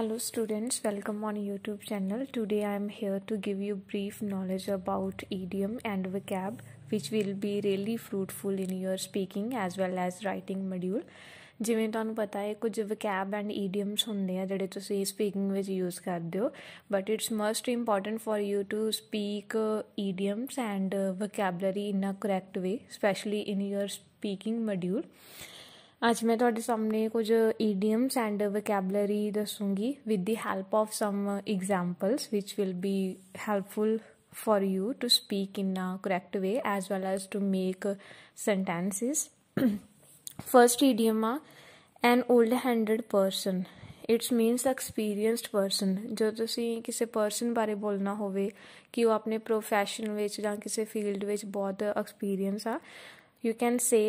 hello students welcome on youtube channel today i am here to give you brief knowledge about idiom and vocab which will be really fruitful in your speaking as well as writing module ਜਿਵੇਂ ਤੁਹਾਨੂੰ ਪਤਾ ਹੈ ਕੁਝ vocab and idioms ਹੁੰਦੇ ਆ ਜਿਹੜੇ ਤੁਸੀਂ speaking ਵਿੱਚ ਯੂਜ਼ ਕਰਦੇ ਹੋ but it's must important for you to speak idioms and vocabulary in a correct way specially in your speaking module ਅੱਜ ਮੈਂ ਤੁਹਾਡੇ ਸਾਹਮਣੇ ਕੁਝ ਈਡੀਅਮਸ ਐਂਡ ਵੋਕੈਬਲਰੀ ਦੱਸੂੰਗੀ with the help of some examples which will be helpful for you to speak in a correct way as well as to make sentences first idiom ਆ an old-handed person it's means experienced person ਜੋ ਤੁਸੀਂ ਕਿਸੇ person ਬਾਰੇ ਬੋਲਣਾ ਹੋਵੇ ਕਿ ਉਹ ਆਪਣੇ ਪ੍ਰੋਫੈਸ਼ਨ ਵਿੱਚ ਜਾਂ ਕਿਸੇ ਫੀਲਡ ਵਿੱਚ ਬਹੁਤ ਐਕਸਪੀਰੀਅੰਸ ਆ you can say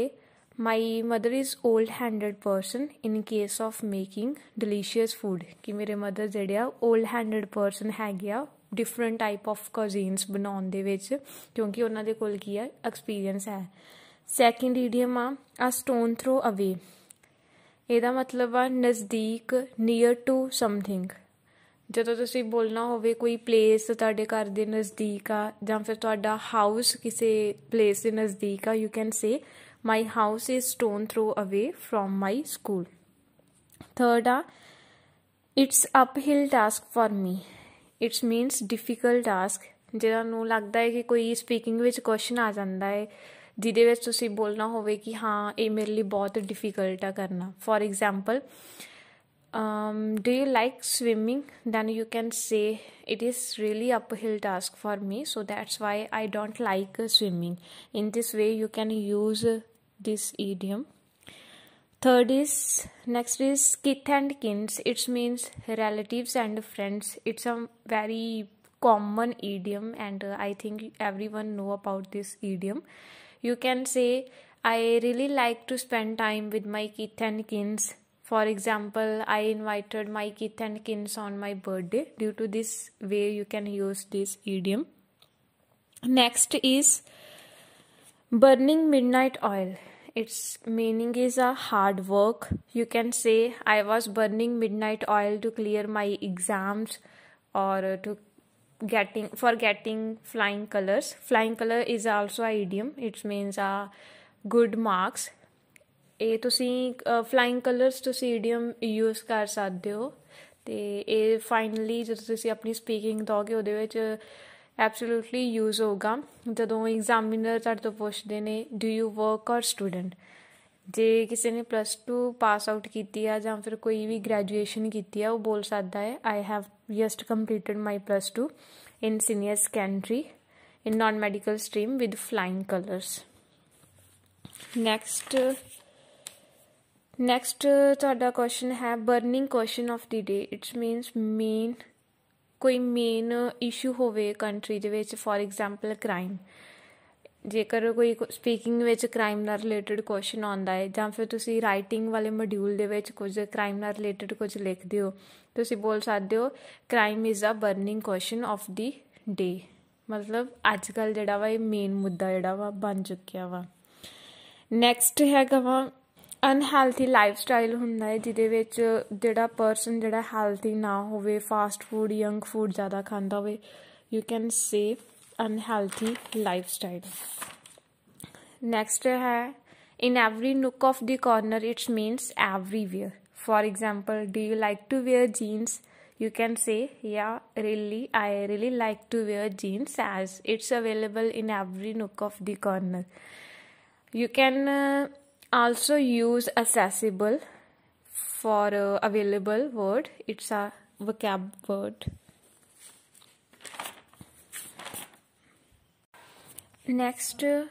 my mother is old handed person in case of making delicious food ਕਿ ਮੇਰੇ ਮਦਰ ਜਿਹੜੇ ਆ 올ਡ ਹੈਂਡਡ ਪਰਸਨ ਹੈਗੇ ਆ ਡਿਫਰੈਂਟ ਟਾਈਪ ਆਫ ਕੁਜ਼ੀਨਸ ਬਣਾਉਣ ਦੇ ਵਿੱਚ ਕਿਉਂਕਿ ਉਹਨਾਂ ਦੇ ਕੋਲ ਕੀ ਆ ਐਕਸਪੀਰੀਅੰਸ ਹੈ ਸੈਕਿੰਡ ਈਡੀਅਮ ਆ ਆ ਸਟੋਨ ਥਰੋ ਅਵੇ ਇਹਦਾ ਮਤਲਬ ਆ ਨਜ਼ਦੀਕ ਨੀਅਰ ਟੂ ਸਮਥਿੰਗ ਜਦੋਂ ਤੁਸੀਂ ਬੋਲਣਾ ਹੋਵੇ ਕੋਈ ਪਲੇਸ ਤੁਹਾਡੇ ਘਰ ਦੇ ਨਜ਼ਦੀਕ ਆ ਜਾਂ ਫਿਰ ਤੁਹਾਡਾ ਹਾਊਸ ਕਿਸੇ ਪਲੇਸ ਦੇ ਨਜ਼ਦੀਕ ਆ you can say My house is stone throw away from my school. Third are, uh, it's uphill task for me. It means difficult task. ਜਿਹੜਾ ਨੂੰ ਲੱਗਦਾ ਹੈ ਕਿ ਕੋਈ ਸਪੀਕਿੰਗ ਵਿੱਚ ਕੁਐਸਚਨ ਆ ਜਾਂਦਾ ਹੈ ਜਿਹਦੇ ਵਿੱਚ ਤੁਸੀਂ ਬੋਲਣਾ ਹੋਵੇ ਕਿ ਹਾਂ ਇਹ ਮੇਰੇ ਲਈ ਬਹੁਤ ਡਿਫਿਕਲਟ ਆ ਕਰਨਾ for example um, do you like swimming then you can say it is really uphill task for me so that's why i don't like swimming in this way you can use this idiom third is next is kith and kins it means relatives and friends it's a very common idiom and uh, i think everyone know about this idiom you can say i really like to spend time with my kith and kins for example i invited my kith and kins on my birthday due to this way you can use this idiom next is burning midnight oil its meaning is a hard work you can say i was burning midnight oil to clear my exams or to getting for getting flying colors flying color is also a idiom it means a uh, good marks ਇਹ ਤੁਸੀਂ flying colours ਤੁਸੀਂ ਇਡੀਅਮ use ਕਰ ਸਕਦੇ ਹੋ ਤੇ ਇਹ finally ਜਦੋਂ ਤੁਸੀਂ ਆਪਣੀ ਸਪੀਕਿੰਗ ਦੋਗੇ ਉਹਦੇ ਵਿੱਚ ਐਬਸੋਲੂਟਲੀ ਯੂਜ਼ ਹੋਗਾ ਜਦੋਂ ਐਗਜ਼ਾਮੀਨਰ ਤੁਹਾਡੇ ਤੋਂ ਪੁੱਛਦੇ ਨੇ do you work or student ਜੇ ਕਿਸੇ ਨੇ ਪਲੱਸ 2 ਪਾਸ ਆਊਟ ਕੀਤੀ ਆ ਜਾਂ ਫਿਰ ਕੋਈ ਵੀ ਗ੍ਰੈਜੂਏਸ਼ਨ ਕੀਤੀ ਆ ਉਹ ਬੋਲ ਸਕਦਾ ਹੈ I have just completed my plus 2 in senior secondary in non medical stream with flying colours next next ਤੁਹਾਡਾ ਕੁਐਸਚਨ ਹੈ burning question of the day it's means main ਕੋਈ ਮੇਨ ਇਸ਼ੂ ਹੋਵੇ ਕੰਟਰੀ ਦੇ ਵਿੱਚ ਫੋਰ ਐਗਜ਼ਾਮਪਲ ਕ੍ਰਾਈਮ ਜੇਕਰ ਕੋਈ speaking ਵਿੱਚ crime ਨਾਲ ਰਿਲੇਟਡ ਕੁਐਸਚਨ ਆਉਂਦਾ ਹੈ ਜਾਂ ਫਿਰ ਤੁਸੀਂ ਰਾਈਟਿੰਗ ਵਾਲੇ ਮੋਡਿਊਲ ਦੇ ਵਿੱਚ ਕੁਝ ਕ੍ਰਾਈਮ ਨਾਲ ਰਿਲੇਟਡ ਕੁਝ ਲਿਖਦੇ ਹੋ ਤੁਸੀਂ ਬੋਲ ਸਕਦੇ ਹੋ crime is a burning question of the day ਮਤਲਬ ਅੱਜ ਕੱਲ ਜਿਹੜਾ ਵਾ ਇਹ ਮੇਨ ਮੁੱਦਾ ਜਿਹੜਾ ਵਾ ਬਣ ਚੁੱਕਿਆ ਵਾ ਨੈਕਸਟ ਹੈਗਾ ਵਾ ਅਨਹੈਲਥੀ ਲਾਈਫ ਸਟਾਈਲ ਹੁੰਦਾ ਹੈ ਜਿਹਦੇ ਵਿੱਚ ਜਿਹੜਾ ਪਰਸਨ ਜਿਹੜਾ ਹੈਲਥੀ ਨਾ ਹੋਵੇ ਫਾਸਟ ਫੂਡ ਯੰਗ ਫੂਡ ਜ਼ਿਆਦਾ ਖਾਂਦਾ ਹੋਵੇ you can say unhealthy lifestyle next ਹੈ in every nook of the corner it's means everywhere for example do you like to wear jeans you can say yeah really i really like to wear jeans as it's available in every nook of the corner you can uh, also use accessible for uh, available word it's a vocab word next uh,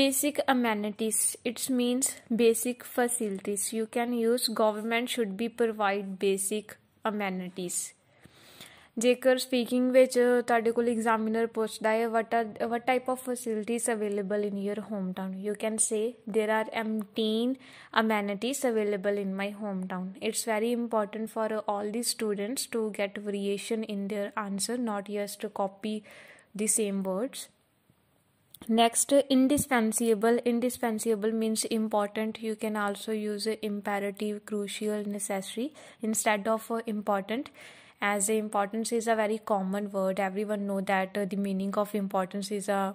basic amenities it means basic facilities you can use government should be provide basic amenities ਜੇਕਰ speaking ਵਿੱਚ ਤੁਹਾਡੇ ਕੋਲ examiner ਪੁੱਛਦਾ ਹੈ what are what type of facilities available in your home town you can say there are ਐਮਟੀਨ amenities available in my home town it's very important for all the students to get variation in their answer not just to copy the same words next indispensable indispensable means important you can also use imperative crucial necessary instead of important as the importance is a very common word everyone know that uh, the meaning of importance is a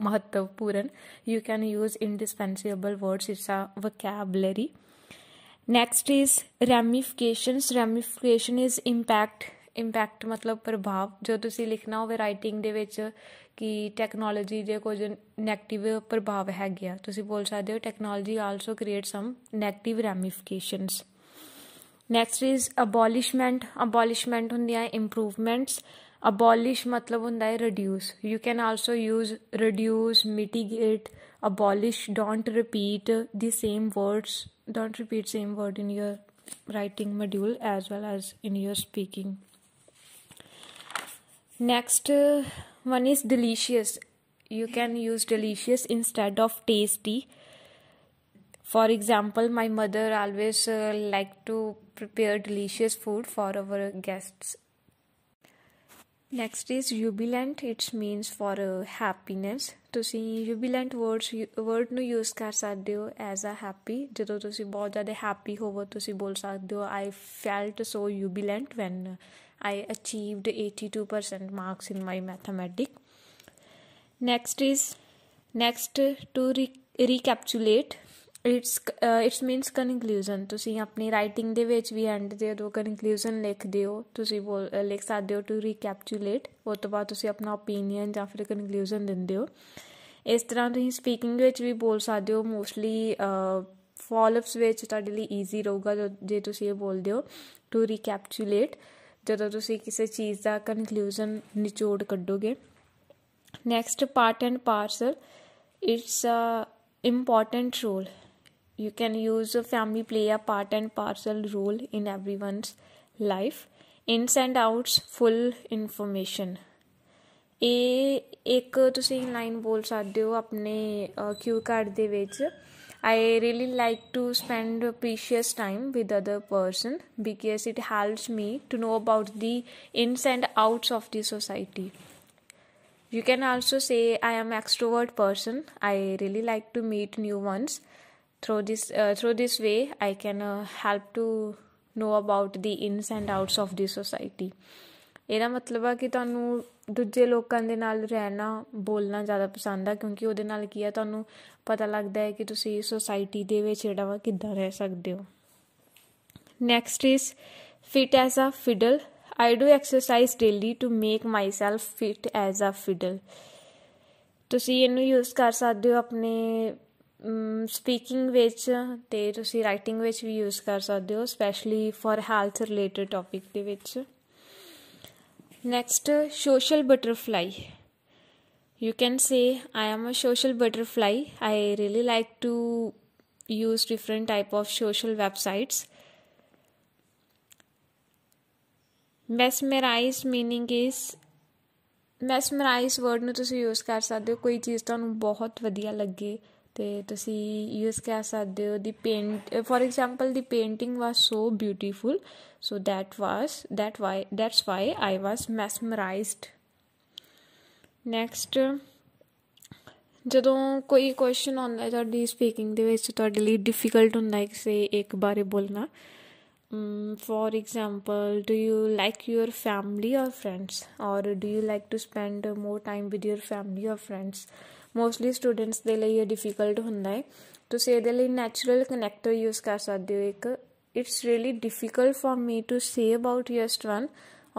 mahatvapuran you can use indispensable words it's a vocabulary next is ramifications Ramifications is impact impact matlab prabhav jo tusi likhna hove writing de writing. ki technology de kuj negative prabhav hai gaya tusi bol sakde technology also creates some negative ramifications next is abolishment abolishment ਹੁੰਦੀ improvements. Improvements abolish ਮਤਲਬ ਹੁੰਦਾ ਹੈ reduce you can also use reduce mitigate abolish don't repeat the same words don't repeat same word in your writing module as well as in your speaking next uh, one is delicious you can use delicious instead of tasty for example my mother always uh, like to prepare delicious food for our guests. Next is jubilant. It means for uh, happiness. see jubilant words word ਨੂੰ use kar ਸਕਦੇ as a happy. to see ਬਹੁਤ jyada happy to see bol ਸਕਦੇ I felt so jubilant when I achieved 82% marks in my mathematics. Next is next to re- recapitulate it's it's means conclusion ਤੁਸੀਂ ਆਪਣੀ writing ਦੇ ਵਿੱਚ ਵੀ and ਦੇ ਦੋ conclusion ਲਿਖਦੇ ਹੋ ਤੁਸੀਂ ਬੋਲ ਲਿਖ ਸਕਦੇ ਹੋ ਟੂ ਰੀਕੈਪਚੂਲੇਟ ਉਹ ਤੋਂ ਬਾਅਦ ਤੁਸੀਂ ਆਪਣਾ opinion ਜਾਂ ਫਿਰ ਕਨਕਲੂਜਨ ਦਿੰਦੇ ਹੋ ਇਸ ਤਰ੍ਹਾਂ ਤੁਸੀਂ ਸਪੀਕਿੰਗ ਵਿੱਚ ਵੀ ਬੋਲ ਸਕਦੇ ਹੋ ਮੋਸਟਲੀ ਫਾਲੋਅਪਸ ਵਿੱਚ ਤੁਹਾਡੇ ਲਈ ਈਜ਼ੀ ਰਹੂਗਾ ਜੇ ਤੁਸੀਂ ਇਹ ਬੋਲਦੇ ਹੋ ਟੂ ਰੀਕੈਪਚੂਲੇਟ ਜਦੋਂ ਤੁਸੀਂ ਕਿਸੇ ਚੀਜ਼ ਦਾ ਕਨਕਲੂਜਨ ਨਿਚੋੜ ਕੱਢੋਗੇ next part and parcel it's a important role you can use a family play a part and parcel role in everyone's life ins and outs full information A, ek ਤੁਸੀਂ line bol ਸਕਦੇ ਹੋ apne cue card de ਵਿੱਚ I really like to spend precious time with other person because it helps me to know about the ins and outs of the society. You can also say I am extrovert person. I really like to meet new ones. through this uh, through this way i can uh, help to know about the ins and outs of the society ਇਹਦਾ ਮਤਲਬ ਆ ਕਿ ਤੁਹਾਨੂੰ ਦੂਜੇ ਲੋਕਾਂ ਦੇ ਨਾਲ ਰਹਿਣਾ ਬੋਲਣਾ ਜ਼ਿਆਦਾ ਪਸੰਦ ਆ ਕਿਉਂਕਿ ਉਹਦੇ ਨਾਲ ਕੀ ਆ ਤੁਹਾਨੂੰ ਪਤਾ ਲੱਗਦਾ ਹੈ ਕਿ ਤੁਸੀਂ ਸੋਸਾਇਟੀ ਦੇ ਵਿੱਚ ਜਿਹੜਾ ਵਾ ਕਿੱਦਾਂ ਰਹਿ ਸਕਦੇ ਹੋ next is fit as a fiddle I do exercise daily to make myself fit as a fiddle ਤੁਸੀਂ ਇਹਨੂੰ ਯੂਜ਼ ਕਰ ਸਕਦੇ ਹੋ ਆਪਣੇ ਸਪੀਕਿੰਗ ਵਿੱਚ ਤੇ ਤੁਸੀਂ ਰਾਈਟਿੰਗ ਵਿੱਚ ਵੀ ਯੂਜ਼ ਕਰ ਸਕਦੇ ਹੋ specially for health related topic ਦੇ ਵਿੱਚ next social butterfly you can say I am a social butterfly I really like to use different type of social websites mesmerise meaning ਇਸ ਮੈਸਮਰਾਈਜ਼ ਵਰਡ ਨੂੰ ਤੁਸੀਂ use ਕਰ ਸਕਦੇ ਹੋ ਕੋਈ ਚੀਜ਼ ਤੁਹਾਨੂੰ ਬਹੁਤ ਵਧੀਆ ਲੱਗੇ ਤੇ ਤੁਸੀਂ ਯੂਜ਼ ਕਰ ਸਕਦੇ ਹੋ the paint for example the painting was so beautiful so that was that why that's why I was mesmerised next ਜਦੋਂ ਕੋਈ ਕੁਐਸਚਨ ਆਉਂਦਾ ਤੁਹਾਡੀ ਸਪੀਕਿੰਗ ਦੇ ਵਿੱਚ ਤੁਹਾਡੇ ਲਈ ਡਿਫਿਕਲਟ ਹੁੰਦਾ ਹੈ ਕਿਸੇ ਇੱਕ ਬਾਰੇ ਬੋਲਣਾ for example do you like your family or friends or do you like to spend more time with your family or friends mostly students ਦੇ ਲਈ ਇਹ ਡਿਫਿਕਲਟ ਹੁੰਦਾ ਹੈ ਤੁਸੀਂ ਇਹਦੇ ਲਈ ਨੇਚਰਲ ਕਨੈਕਟਰ ਯੂਜ਼ ਕਰ ਸਕਦੇ ਹੋ ਇੱਕ it's really difficult for me to say about just one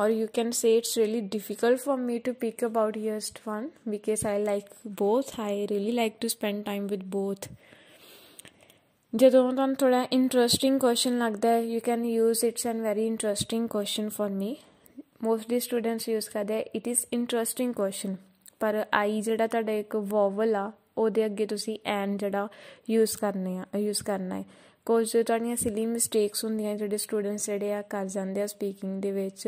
or you can say it's really difficult for me to pick about just one because I like both I really like to spend time with both ਜਦੋਂ ਤੁਹਾਨੂੰ ਥੋੜਾ interesting question ਲੱਗਦਾ ਹੈ you can use it's an very interesting question for me mostly students use ਕਰਦੇ it is interesting question ਪਰ I ਜਿਹੜਾ ਤੁਹਾਡਾ ਇੱਕ ਵੋਵਲ ਆ ਉਹਦੇ ਅੱਗੇ ਤੁਸੀਂ ਐਨ ਜਿਹੜਾ ਯੂਜ਼ ਕਰਨੇ ਆ ਯੂਜ਼ ਕਰਨਾ ਹੈ ਕੁਝ ਤੁਹਾਡੀਆਂ ਸਿਲੀ ਮਿਸਟੇਕਸ ਹੁੰਦੀਆਂ ਜਿਹੜੇ ਸਟੂਡੈਂਟਸ ਜਿਹੜੇ ਆ ਕਰ ਜਾਂਦੇ ਆ ਸਪੀਕਿੰਗ ਦੇ ਵਿੱਚ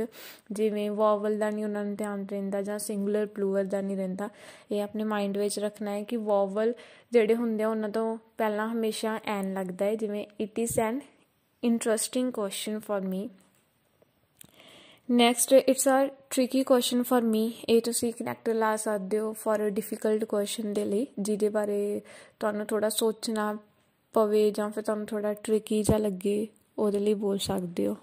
ਜਿਵੇਂ ਵੋਵਲ ਦਾ ਨਹੀਂ ਉਹਨਾਂ ਨੂੰ ਧਿਆਨ ਰਹਿੰਦਾ ਜਾਂ ਸਿੰਗੂਲਰ ਪਲੂਰਲ ਦਾ ਨਹੀਂ ਰਹਿੰਦਾ ਇਹ ਆਪਣੇ ਮਾਈਂਡ ਵਿੱਚ ਰੱਖਣਾ ਹੈ ਕਿ ਵੋਵਲ ਜਿਹੜੇ ਹੁੰਦੇ ਆ ਉਹਨਾਂ ਤੋਂ ਪਹਿਲਾਂ ਹਮੇਸ਼ਾ ਐਨ ਲੱਗਦਾ ਹੈ ਜਿਵੇਂ it is an interesting question for me next it's a tricky question for me ਇਹ ਤੁਸੀਂ ਕਨੈਕਟਰ ਲਾ ਸਕਦੇ ਹੋ ਫॉर ਅ ਡਿਫਿਕਲਟ ਕੁਐਸਚਨ ਦੇ ਲਈ ਜਿਹਦੇ ਬਾਰੇ ਤੁਹਾਨੂੰ ਥੋੜਾ ਸੋਚਣਾ ਪਵੇ ਜਾਂ ਫਿਰ ਤੁਹਾਨੂੰ ਥੋੜਾ ਟ੍ਰਿਕੀ ਜਾਂ ਲੱਗੇ ਉਹਦੇ ਲਈ ਬੋਲ ਸਕਦੇ ਹੋ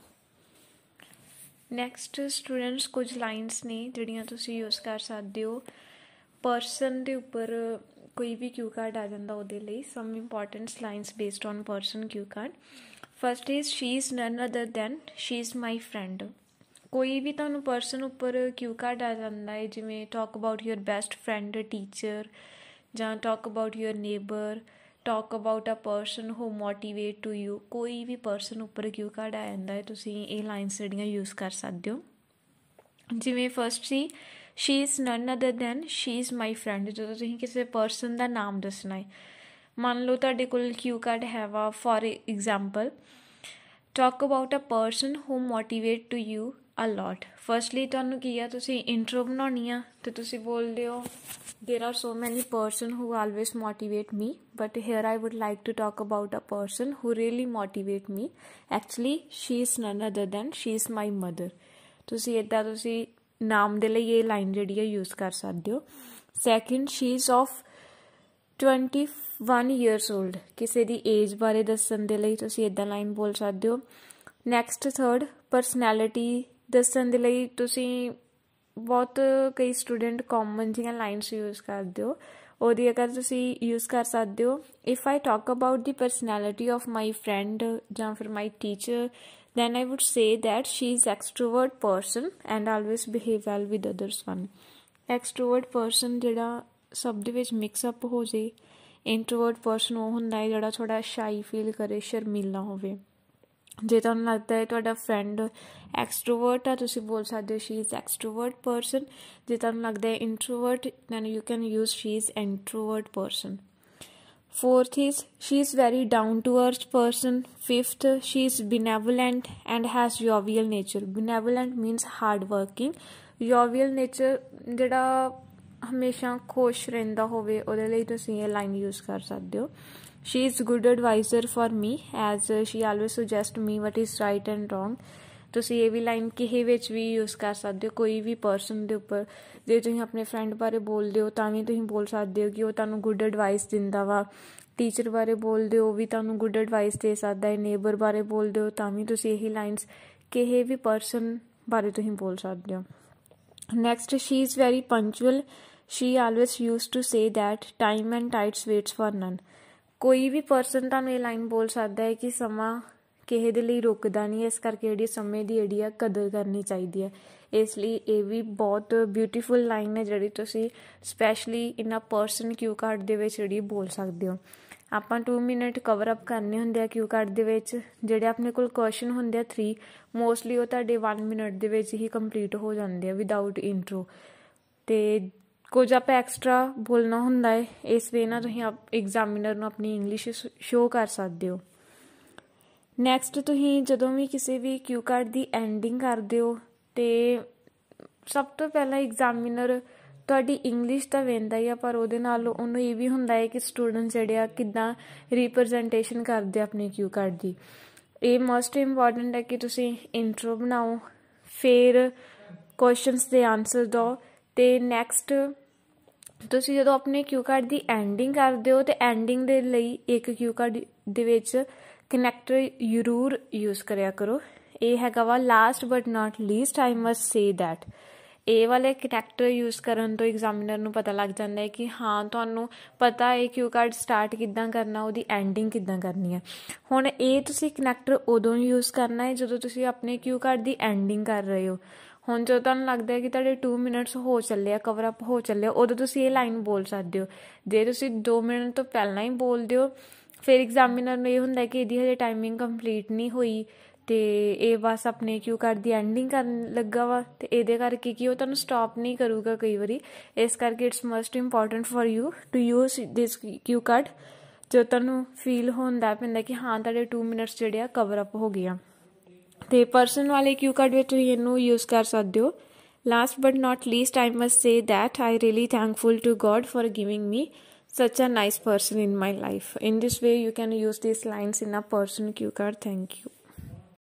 ਨੈਕਸਟ ਸਟੂਡੈਂਟਸ ਕੁਝ ਲਾਈਨਸ ਨੇ ਜਿਹੜੀਆਂ ਤੁਸੀਂ ਯੂਜ਼ ਕਰ ਸਕਦੇ ਹੋ ਪਰਸਨ ਦੇ ਉੱਪਰ ਕੋਈ ਵੀ ਕਿਊ ਕਾਰਡ ਆ ਜਾਂਦਾ ਉਹਦੇ ਲਈ some importants lines based on person cue card first is she is none other than she is my friend ਕੋਈ ਵੀ ਤੁਹਾਨੂੰ ਪਰਸਨ ਉੱਪਰ ਕਿਉਂ ਕਾਰਡ ਆ ਜਾਂਦਾ ਹੈ ਜਿਵੇਂ talk about your best friend teacher ਜਾਂ talk about your neighbour talk about a person who motivate to you ਕੋਈ ਵੀ ਪਰਸਨ ਉੱਪਰ ਕਿਉਂ ਕਾਰਡ ਆ ਜਾਂਦਾ ਹੈ ਤੁਸੀਂ ਇਹ ਲਾਈਨਸ ਜਿਹੜੀਆਂ ਯੂਜ਼ ਕਰ ਸਕਦੇ ਹੋ ਜਿਵੇਂ first see she is none other than she is my friend ਜਦੋਂ ਤੁਸੀਂ ਕਿਸੇ ਪਰਸਨ ਦਾ ਨਾਮ ਦੱਸਣਾ ਹੈ ਮੰਨ ਲਓ ਤੁਹਾਡੇ ਕੋਲ ਕਿਊ ਕਾਰਡ ਹੈ ਵਾ for example talk about a person who motivate to you a lot firstly ਤੁਹਾਨੂੰ ਕੀ ਆ ਤੁਸੀਂ ਇੰਟਰੋ ਬਣਾਉਣੀ ਆ ਤੇ ਤੁਸੀਂ ਬੋਲਦੇ ਹੋ there are so many person who always motivate me but here i would like to talk about a person who really motivate me actually she is none other than she is my mother ਤੁਸੀਂ ਇਦਾਂ ਤੁਸੀਂ ਨਾਮ ਦੇ ਲਈ ਇਹ line ਜਿਹੜੀ ਹੈ use ਕਰ ਸਕਦੇ ਹੋ second she is of 21 years old ਕਿਸੇ ਦੀ ਏਜ ਬਾਰੇ ਦੱਸਣ ਦੇ ਲਈ ਤੁਸੀਂ ਇਦਾਂ ਲਾਈਨ ਬੋਲ ਸਕਦੇ ਹੋ ਨੈਕਸਟ ਥਰਡ ਪਰਸਨੈਲਿਟੀ ਦੱਸਣ ਦੇ ਲਈ ਤੁਸੀਂ ਬਹੁਤ ਕਈ ਸਟੂਡੈਂਟ ਕਾਮਨ ਜੀਆਂ ਲਾਈਨਸ ਯੂਜ਼ ਕਰਦੇ ਹੋ ਉਹਦੀ ਅਗਰ ਤੁਸੀਂ ਯੂਜ਼ ਕਰ ਸਕਦੇ ਹੋ if I talk about the personality of my friend ਜਾਂ ਫਿਰ my teacher then I would say that she is extrovert person and always behave well with others one extrovert person ਜਿਹੜਾ ਸਭ ਦੇ ਵਿੱਚ ਮਿਕਸ ਅਪ ਹੋ ਜੇ introvert person ਉਹ ਹੁੰਦਾ ਹੈ ਜਿਹੜਾ ਥੋੜਾ ਸ਼ਾਈ ਫੀਲ ਕਰੇ ਸ਼ਰਮੀਲਾ ਹੋਵੇ ਜੇ ਤੁਹਾਨੂੰ ਲੱਗਦਾ ਹੈ ਤੁਹਾਡਾ ਫਰੈਂਡ ਐਕਸਟ੍ਰੋਵਰਟ ਹੈ ਤੁਸੀਂ ਬੋਲ ਸਕਦੇ ਹੋ ਸ਼ੀ ਇਜ਼ ਐਕਸਟ੍ਰੋਵਰਟ ਪਰਸਨ ਜੇ ਤੁਹਾਨੂੰ ਲੱਗਦਾ ਹੈ introvert then you can use she is introvert person fourth is she is very down to earth person fifth she is benevolent and has jovial nature benevolent means hard working jovial nature ਜਿਹੜਾ ਹਮੇਸ਼ਾ ਖੁਸ਼ ਰਹਿੰਦਾ ਹੋਵੇ ਉਹਦੇ ਲਈ ਤੁਸੀਂ ਇਹ line use ਕਰ ਸਕਦੇ ਹੋ she is good advisor for me as uh, she always suggest me what is right and wrong ਤੁਸੀਂ ਇਹ ਵੀ ਲਾਈਨ ਕਿਹੇ ਵਿੱਚ ਵੀ ਯੂਜ਼ ਕਰ ਸਕਦੇ ਹੋ ਕੋਈ ਵੀ ਪਰਸਨ ਦੇ ਉੱਪਰ ਜੇ ਤੁਸੀਂ ਆਪਣੇ ਫਰੈਂਡ ਬਾਰੇ ਬੋਲਦੇ ਹੋ ਤਾਂ ਵੀ ਤੁਸੀਂ ਬੋਲ ਸਕਦੇ ਹੋ ਕਿ ਉਹ ਤੁਹਾਨੂੰ ਗੁੱਡ ਐਡਵਾਈਸ ਦਿੰਦਾ ਵਾ ਟੀਚਰ ਬਾਰੇ ਬੋਲਦੇ ਹੋ ਵੀ ਤੁਹਾਨੂੰ ਗੁੱਡ ਐਡਵਾਈਸ ਦੇ ਸਕਦਾ ਹੈ ਨੇਬਰ ਬਾਰੇ ਬੋਲਦੇ ਹੋ ਤਾਂ ਵੀ ਤੁਸੀਂ ਇਹੀ ਲਾਈਨਸ ਕਿਹੇ ਵੀ ਪਰਸਨ ਬਾਰੇ ਤੁਸੀਂ ਬੋਲ ਸਕਦੇ ਹੋ next she is very punctual she always used to say that time and tides waits for none ਕੋਈ ਵੀ ਪਰਸਨ ਤੁਹਾਨੂੰ ਇਹ ਲਾਈਨ ਬੋਲ ਸਕਦਾ ਹੈ ਕਿ ਸਮਾਂ ਕਿਸੇ ਦੇ ਲਈ ਰੁਕਦਾ ਨਹੀਂ ਇਸ ਕਰਕੇ ਜਿਹੜੀ ਸਮੇਂ ਦੀ ਜਿਹੜੀ ਆ ਕਦਰ ਕਰਨੀ ਚਾਹੀਦੀ ਹੈ ਇਸ ਲਈ ਇਹ ਵੀ ਬਹੁਤ ਬਿਊਟੀਫੁਲ ਲਾਈਨ ਹੈ ਜਿਹੜੀ ਤੁਸੀਂ specially in a person cue card ਦੇ ਵਿੱਚ ਜਿਹੜੀ ਬੋਲ ਸਕਦੇ ਹੋ ਆਪਾਂ 2 ਮਿੰਟ ਕਵਰ ਅਪ ਕਰਨੇ ਹੁੰਦੇ ਆ ਕਿਊ ਕਾਰਡ ਦੇ ਵਿੱਚ ਜਿਹੜੇ ਆਪਣੇ ਕੋਲ ਕੁਐਸਚਨ ਹੁੰਦੇ ਆ 3 ਮੋਸਟਲੀ ਉਹ ਤੁਹਾਡੇ 1 ਮਿੰਟ ਦੇ ਵਿੱਚ ਹੀ ਕੰਪਲੀਟ ਹੋ ਜਾਂਦੇ ਆ ਵਿਦਆਊਟ ਇੰਟਰੋ ਤੇ ਕੁਝ ਆਪ ਐਕਸਟਰਾ ਬੋਲਣਾ ਹੁੰਦਾ ਹੈ ਇਸ ਵੇ ਨਾਲ ਤੁਸੀਂ ਆਪ ਐਗਜ਼ਾਮੀਨਰ ਨੂੰ ਆਪਣੀ ਇੰਗਲਿਸ਼ ਸ਼ੋ ਕਰ ਸਕਦੇ ਹੋ ਨੈਕਸਟ ਤੁਸੀਂ ਜਦੋਂ ਵੀ ਕਿਸੇ ਵੀ ਕਿਊ ਕਾਰਡ ਦੀ ਐਂਡਿੰਗ ਕਰਦੇ ਹੋ ਤੇ ਸਭ ਤੋਂ ਪਹਿਲਾਂ ਐਗਜ਼ਾਮੀਨਰ ਤੁਹਾਡੀ ਇੰਗਲਿਸ਼ ਤਾਂ ਵੇਂਦਾ ਹੀ ਆ ਪਰ ਉਹਦੇ ਨਾਲ ਉਹਨੂੰ ਇਹ ਵੀ ਹੁੰਦਾ ਹੈ ਕਿ ਸਟੂਡੈਂਟ ਜਿਹੜੇ ਆ ਕਿਦਾਂ ਰਿਪਰੈਜ਼ੈਂਟੇਸ਼ਨ ਕਰਦੇ ਆਪਣੇ ਕਿਊ ਕਾਰਡ ਦੀ ਇਹ ਮੋਸਟ ਇੰਪੋਰਟੈਂਟ ਹੈ ਕਿ ਤੁਸੀਂ ਇੰਟਰੋ ਬਣਾਓ ਫਿਰ ਕੁਐਸਚਨਸ ਦੇ ਆਨਸਰ ਦਿਓ ਤੇ ਨੈਕਸਟ ਤੁਸੀਂ ਜਦੋਂ ਆਪਣੇ ਕਿਊ ਕਾਰਡ ਦੀ ਐਂਡਿੰਗ ਕਰਦੇ ਹੋ ਤੇ ਐਂਡਿੰਗ ਦੇ ਲਈ ਇੱਕ ਕਿਊ ਕਾਰਡ ਦੇ ਵਿੱਚ ਕਨੈਕਟਰ ਜ਼ਰੂਰ ਯੂਜ਼ ਕਰਿਆ ਕਰੋ ਇਹ ਹੈਗਾ ਵਾ last but not least I must say that ਇਹ ਵਾਲੇ ਕਨੈਕਟਰ ਯੂਜ਼ ਕਰਨ ਤੋਂ ਐਗਜ਼ਾਮੀਨਰ ਨੂੰ ਪਤਾ ਲੱਗ ਜਾਂਦਾ ਹੈ ਕਿ ਹਾਂ ਤੁਹਾਨੂੰ ਪਤਾ ਹੈ ਕਿਊ ਕਾਰਡ ਸਟਾਰਟ ਕਿੱਦਾਂ ਕਰਨਾ ਉਹਦੀ ਐਂਡਿੰਗ ਕਿੱਦਾਂ ਕਰਨੀ ਹੈ ਹੁਣ ਇਹ ਤੁਸੀਂ ਕਨੈਕਟਰ ਉਦੋਂ ਯੂਜ਼ ਕਰਨਾ ਹੈ ਜਦੋਂ ਤੁਸੀਂ ਆਪਣੇ ਕਿਊ ਕਾਰਡ ਦੀ ਐਂਡਿੰਗ ਕਰ ਰਹੇ ਹੋ ਹੁਣ ਜਦੋਂ ਤੁਹਾਨੂੰ ਲੱਗਦਾ ਹੈ ਕਿ ਤੁਹਾਡੇ 2 ਮਿੰਟਸ ਹੋ ਚੱਲੇ ਆ ਕਵਰ ਅਪ ਹੋ ਚੱਲੇ ਉਦੋਂ ਤੁਸੀਂ ਇਹ ਲਾਈਨ ਬੋਲ ਸਕਦੇ ਹੋ ਜੇ ਤੁਸੀਂ 2 ਮਿੰਟ ਤੋਂ ਪਹਿਲਾਂ ਹੀ ਬੋਲਦੇ ਹੋ ਫਿਰ ਐਗਜ਼ਾਮੀਨਰ ਨੂੰ ਇਹ ਹੁੰਦਾ ਕਿ ਇਹਦੀ ਹਜੇ ਟਾਈਮਿੰਗ ਕੰਪਲੀਟ ਨਹੀਂ ਹੋਈ ਤੇ ਇਹ ਬਸ ਆਪਣੇ ਕਿਉ ਕਰਦੀ ਐਂਡਿੰਗ ਕਰਨ ਲੱਗਾ ਵਾ ਤੇ ਇਹਦੇ ਕਰਕੇ ਕਿ ਉਹ ਤੁਹਾਨੂੰ ਸਟਾਪ ਨਹੀਂ ਕਰੂਗਾ ਕਈ ਵਾਰੀ ਇਸ ਕਰਕੇ it's must important for you to use this cue card ਜੋ ਤੁਹਾਨੂੰ ਫੀਲ ਹੁੰਦਾ ਪੈਂਦਾ ਕਿ ਹਾਂ ਤੁਹਾਡੇ 2 ਮਿੰਟਸ ਜਿਹੜੇ ਆ ਕਵਰ ਅਪ ਹੋ ਗਏ ਆ ਤੇ person ਵਾਲੇ ਕਿਊ ਕਾਰਡ ਵਿੱਚ ਤੁਸੀਂ ਇਹਨੂੰ ਯੂਜ਼ ਕਰ ਸਕਦੇ ਹੋ last but not least I must say that I really thankful to God for giving me such a nice person in my life in this way you can use these lines in a person cue card thank you